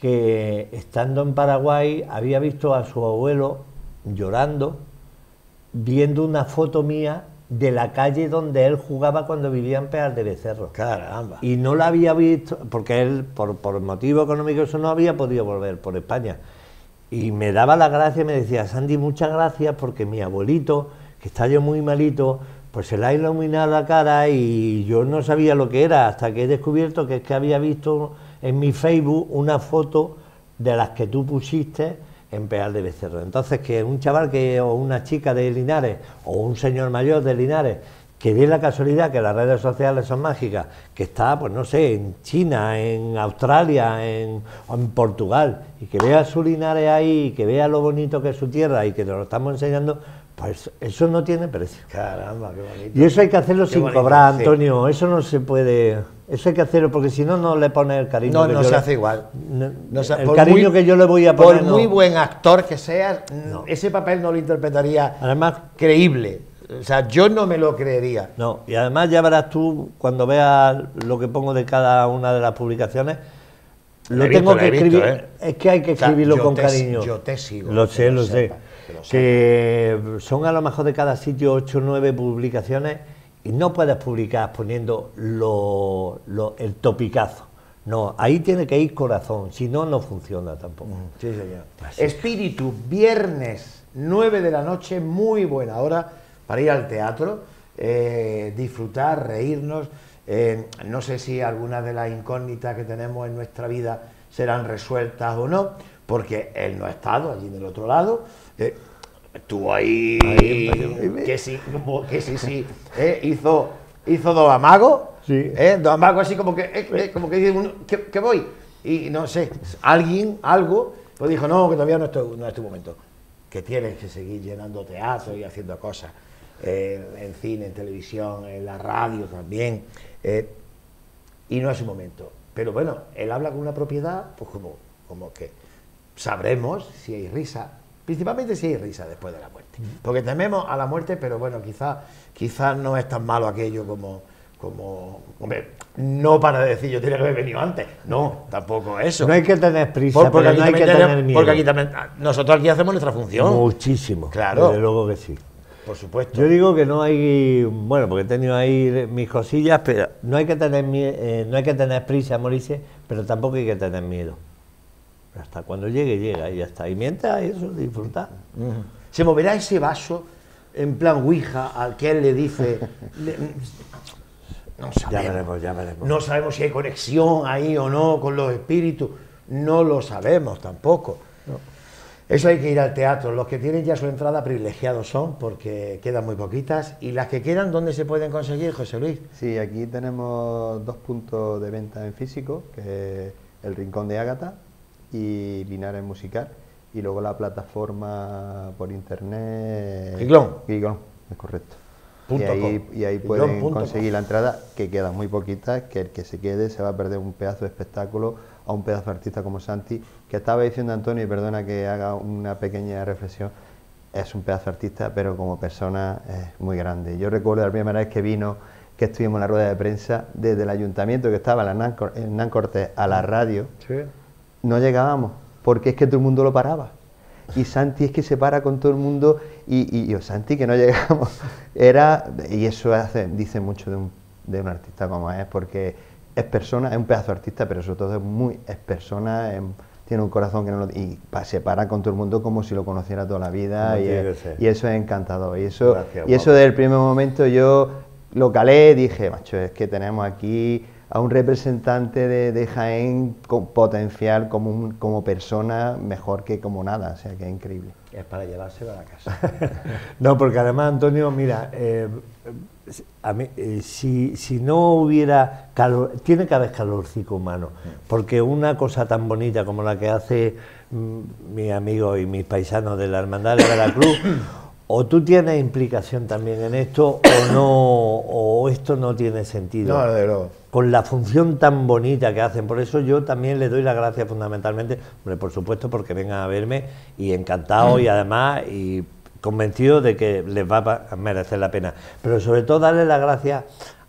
Speaker 3: que estando en Paraguay había visto a su abuelo llorando, viendo una foto mía de la calle donde él jugaba cuando vivía en Peal de Becerro.
Speaker 1: Caramba.
Speaker 3: Y no la había visto, porque él, por, por motivo económico, eso no había podido volver por España. Y me daba la gracia y me decía, Sandy, muchas gracias porque mi abuelito, que está yo muy malito, pues se le ha iluminado la cara y yo no sabía lo que era hasta que he descubierto que es que había visto en mi Facebook una foto de las que tú pusiste en Peal de Becerro. Entonces, que un chaval que, o una chica de Linares, o un señor mayor de Linares, que dé la casualidad que las redes sociales son mágicas, que está, pues no sé, en China, en Australia, en, o en Portugal, y que vea su Linares ahí, y que vea lo bonito que es su tierra y que nos lo estamos enseñando, pues eso no tiene precio.
Speaker 1: Caramba, qué bonito.
Speaker 3: Y eso hay que hacerlo
Speaker 1: Qué
Speaker 3: sin
Speaker 1: bonito,
Speaker 3: cobrar,
Speaker 1: sí.
Speaker 3: Antonio, eso no se puede, eso hay que hacerlo porque si no, no le pone el cariño.
Speaker 1: No,
Speaker 3: que
Speaker 1: no
Speaker 3: yo
Speaker 1: se
Speaker 3: le-
Speaker 1: hace igual.
Speaker 3: No,
Speaker 1: No se-
Speaker 3: el
Speaker 1: por
Speaker 3: cariño
Speaker 1: muy-
Speaker 3: que yo le voy a
Speaker 1: Por
Speaker 3: poner. no.
Speaker 1: muy buen actor que seas, ese papel no lo interpretaría
Speaker 3: Además,
Speaker 1: creíble. O sea, yo no me lo creería.
Speaker 3: No, y además ya verás tú, cuando veas lo que pongo de cada una de las publicaciones,
Speaker 1: Lo
Speaker 3: lo
Speaker 1: he visto,
Speaker 3: tengo
Speaker 1: lo
Speaker 3: que
Speaker 1: visto,
Speaker 3: escribir.
Speaker 1: ¿eh?
Speaker 3: Es que hay que
Speaker 1: O sea,
Speaker 3: escribirlo con
Speaker 1: te-
Speaker 3: cariño.
Speaker 1: yo te sigo,
Speaker 3: Lo sé,
Speaker 1: lo
Speaker 3: lo sé.
Speaker 1: sepa, que lo
Speaker 3: Que son a lo mejor de cada sitio 8 o 9 publicaciones y no puedes publicar poniendo lo, lo- el topicazo. No, ahí tiene que ir corazón, si no, no funciona tampoco.
Speaker 1: Sí, señor. Espíritu, viernes, 9 de la noche, muy buena hora para ir al teatro, eh, disfrutar, reírnos. Eh, no sé si algunas de las incógnitas que tenemos en nuestra vida serán resueltas o no, porque él no ha estado allí del otro lado. eh, estuvo ahí, que sí, que sí, sí, eh, hizo, hizo dos amagos,
Speaker 3: Sí.
Speaker 1: eh, dos amagos así como que, eh, eh, como que dice que, que voy, y no sé, alguien, algo, pues dijo, no, que todavía no es tu, no es tu momento, que tienes que seguir llenando teatro y haciendo cosas, eh, en cine, en televisión, en la radio también, eh, y no es su momento. Pero bueno, él habla con una propiedad, pues como, como que sabremos si hay risa, principalmente si hay risa después de la muerte. Porque tememos a la muerte, pero bueno, quizás quizá no es tan malo aquello como, como, hombre, no para decir yo tenía que haber venido antes, no, tampoco eso.
Speaker 3: No hay que tener prisa,
Speaker 1: Por- porque,
Speaker 3: pero no hay que
Speaker 1: también
Speaker 3: tener miedo.
Speaker 1: porque aquí también, nosotros aquí hacemos nuestra función,
Speaker 3: Muchísimo.
Speaker 1: Claro.
Speaker 3: Desde luego que sí.
Speaker 1: por supuesto.
Speaker 3: Yo digo que no hay, bueno, porque he tenido ahí mis cosillas, pero no hay que tener eh, no hay que tener prisa morirse, pero tampoco hay que tener miedo. Hasta cuando llegue, llega y ya está. Y mientras eso, disfrutar.
Speaker 1: Se moverá ese vaso en plan Ouija al que él le dice. le- no sabemos.
Speaker 3: Ya veremos, ya veremos.
Speaker 1: No sabemos si hay conexión ahí o no con los espíritus. No lo sabemos tampoco. Eso hay que ir al teatro. Los que tienen ya su entrada privilegiados son, porque quedan muy poquitas. Y las que quedan, ¿dónde se pueden conseguir, José Luis?
Speaker 4: Sí, aquí tenemos dos puntos de venta en físico, que es el Rincón de Ágata y Linares Musical, y luego la plataforma por internet...
Speaker 1: Giglón.
Speaker 4: Giglón, es correcto.
Speaker 1: Punto
Speaker 4: y ahí,
Speaker 1: com.
Speaker 4: y ahí
Speaker 1: Giglón
Speaker 4: pueden conseguir la entrada, que quedan muy poquitas, que el que se quede se va a perder un pedazo de espectáculo a un pedazo de artista como Santi, que estaba diciendo Antonio, y perdona que haga una pequeña reflexión, es un pedazo de artista, pero como persona es muy grande. Yo recuerdo la primera vez que vino, que estuvimos en la rueda de prensa, desde el ayuntamiento que estaba en Hernán Cortés a la radio, no llegábamos, porque es que todo el mundo lo paraba. Y Santi es que se para con todo el mundo y, y yo, Santi, que no [LAUGHS] llegamos. Era, y eso hace, dice mucho de un, de un artista como es, porque es persona, es un pedazo de artista, pero sobre todo es muy, es persona, tiene un corazón que no lo, y se para con todo el mundo como si lo conociera toda la vida y, es- eso es encantador. Y eso,
Speaker 3: Gracias,
Speaker 4: y eso desde el primer momento yo lo calé, dije, macho, es que tenemos aquí a un representante de, de Jaén con potencial como, un- como persona mejor que como nada, o sea que es increíble.
Speaker 1: Es para llevárselo a la casa. [LAUGHS]
Speaker 3: No, porque además, Antonio, mira, eh, a mí, eh, si, si no hubiera calor, tiene que haber calorcico humano, porque una cosa tan bonita como la que hace mm, mi amigo y mis paisanos de la Hermandad de Veracruz, o tú tienes implicación también en esto, o no, o esto no tiene sentido
Speaker 1: No, desde luego.
Speaker 3: Con la función tan bonita que hacen. Por eso yo también le doy las gracias fundamentalmente, hombre, por supuesto, porque vengan a verme y encantado y además y convencido de que les va a merecer la pena. Pero sobre todo darle las gracias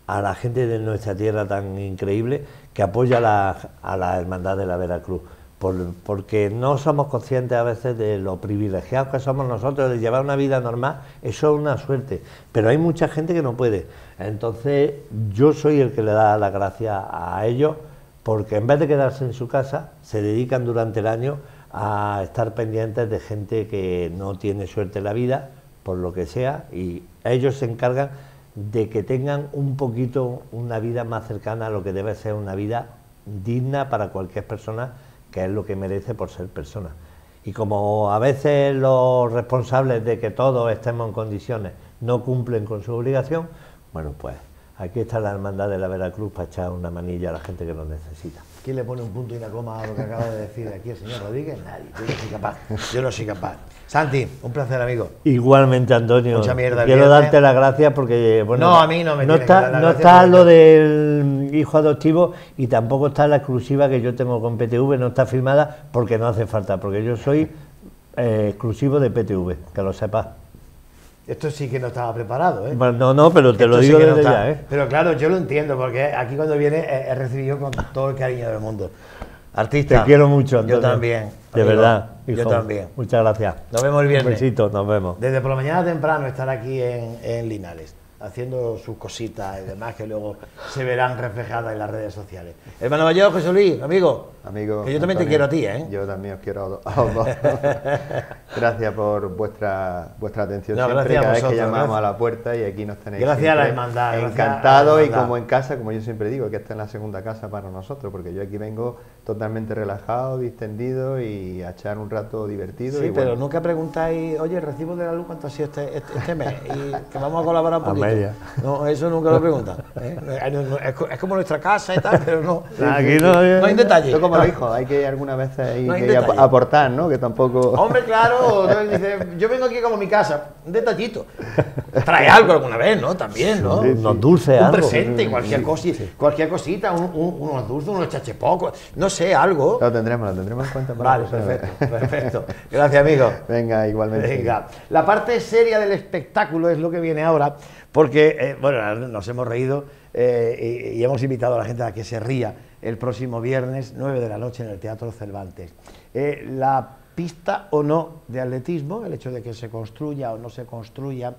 Speaker 3: a la gente de nuestra tierra tan increíble que apoya la, a la Hermandad de la Veracruz. Por- porque no somos conscientes a veces de lo privilegiados que somos nosotros de llevar una vida normal, eso es una suerte, pero hay mucha gente que no puede. Entonces yo soy el que le da la gracia a ellos, porque en vez de quedarse en su casa, se dedican durante el año a estar pendientes de gente que no tiene suerte en la vida, por lo que sea, y ellos se encargan de que tengan un poquito una vida más cercana a lo que debe ser una vida digna para cualquier persona, que es lo que merece por ser persona. Y como a veces los responsables de que todos estemos en condiciones no cumplen con su obligación, Bueno, pues aquí está la hermandad de la Veracruz para echar una manilla a la gente que lo necesita.
Speaker 1: ¿Quién le pone un punto y una coma a lo que acaba de decir aquí el señor Rodríguez? Nadie. Yo no soy capaz. Yo no soy capaz. Santi, un placer, amigo.
Speaker 3: Igualmente, Antonio.
Speaker 1: Mucha mierda
Speaker 3: Quiero
Speaker 1: viernes.
Speaker 3: darte las gracias porque, bueno,
Speaker 1: No, a mí no me que
Speaker 3: está,
Speaker 1: dar
Speaker 3: no está lo del hijo adoptivo y tampoco está la exclusiva que yo tengo con PTV, no está firmada porque no hace falta, porque yo soy eh, exclusivo de PTV, que lo sepas.
Speaker 1: Esto sí que no estaba preparado, ¿eh?
Speaker 3: Bueno, no, no, pero te lo
Speaker 1: Esto sí
Speaker 3: digo
Speaker 1: que no
Speaker 3: desde
Speaker 1: está.
Speaker 3: ya, ¿eh?
Speaker 1: Pero claro, yo lo entiendo, porque aquí cuando viene eh, he recibido con todo el cariño del mundo. Artista.
Speaker 3: Te quiero mucho, Antonio.
Speaker 1: Yo también.
Speaker 3: De
Speaker 1: amigo.
Speaker 3: verdad.
Speaker 1: Yo también.
Speaker 3: Muchas gracias.
Speaker 1: Nos vemos el
Speaker 3: Un
Speaker 1: viernes.
Speaker 3: besito, nos vemos.
Speaker 1: Desde por la mañana temprano estar aquí en, en Linares, haciendo sus cositas y demás que luego se verán reflejadas en las redes sociales. Hermano mayor, José Luis, amigo. Que yo también te quiero a ti, ¿eh?
Speaker 4: Yo también os quiero a los dos. [LAUGHS] gracias por vuestra vuestra atención
Speaker 1: No,
Speaker 4: siempre,
Speaker 1: gracias a
Speaker 4: cada vez que llamamos
Speaker 1: gracias.
Speaker 4: a la puerta y aquí nos tenéis
Speaker 1: Gracias a la hermandad, la
Speaker 4: encantados y como en casa, como yo siempre digo, que esta es la segunda casa para nosotros, porque yo aquí vengo totalmente relajado, distendido y a echar un rato divertido.
Speaker 1: Sí,
Speaker 4: y
Speaker 1: pero
Speaker 4: bueno,
Speaker 1: nunca preguntáis, oye, el recibo de la luz cuánto ha sido este, este, este mes y que vamos a colaborar un
Speaker 3: A
Speaker 1: poquito.
Speaker 3: media.
Speaker 1: No, eso nunca lo preguntan. ¿eh? No, Es co- es como nuestra casa y tal, pero no.
Speaker 3: Aquí no, eh.
Speaker 1: no hay detalle.
Speaker 4: Los hijos, hay que algunas veces
Speaker 1: No hay
Speaker 4: que ap- aportar, ¿no? Que tampoco...
Speaker 1: Hombre, claro, [LAUGHS] no, dice, yo vengo aquí como mi casa, un detallito. Trae algo alguna vez, ¿no? También, ¿no?
Speaker 3: Unos dulces,
Speaker 1: Un
Speaker 3: algo.
Speaker 1: presente, cualquier, cosita, cualquier cosita, un- un- unos dulces, unos chachepocos, no sé, algo.
Speaker 4: Lo tendremos, lo tendremos en cuenta para
Speaker 1: Vale, perfecto, perfecto. Gracias, amigo.
Speaker 4: Venga, igualmente.
Speaker 1: Venga, la parte seria del espectáculo es lo que viene ahora, porque, eh, bueno, nos hemos reído eh, y, y hemos invitado a la gente a que se ría el próximo viernes, 9 de la noche, en el Teatro Cervantes. Eh, la pista o no de atletismo, el hecho de que se construya o no se construya,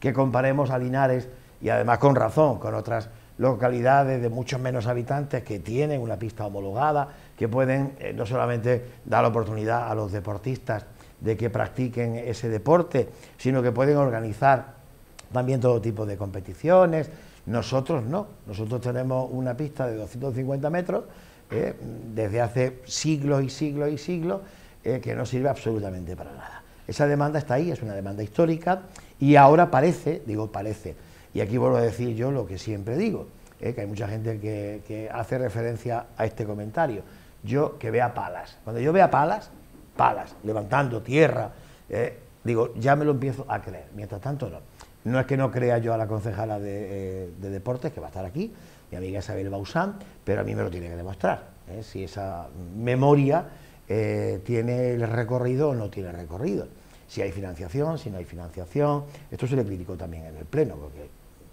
Speaker 1: que comparemos a Linares y además con razón con otras localidades de muchos menos habitantes que tienen una pista homologada, que pueden eh, no solamente dar oportunidad a los deportistas de que practiquen ese deporte, sino que pueden organizar también todo tipo de competiciones. Nosotros no, nosotros tenemos una pista de 250 metros eh, desde hace siglos y siglos y siglos eh, que no sirve absolutamente para nada. Esa demanda está ahí, es una demanda histórica y ahora parece, digo parece, y aquí vuelvo a decir yo lo que siempre digo, eh, que hay mucha gente que, que hace referencia a este comentario. Yo que vea palas, cuando yo vea palas, palas, levantando tierra, digo, ya me lo empiezo a creer, mientras tanto no. No es que no crea yo a la concejala de, eh, de deportes, que va a estar aquí, mi amiga Isabel Bausán, pero a mí me lo tiene que demostrar, eh, si esa memoria eh, tiene el recorrido o no tiene recorrido. Si hay financiación, si no hay financiación. Esto se le criticó también en el Pleno, porque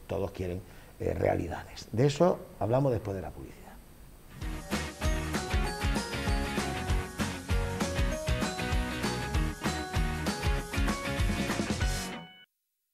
Speaker 1: todos quieren realidades. De eso hablamos después de la publicidad.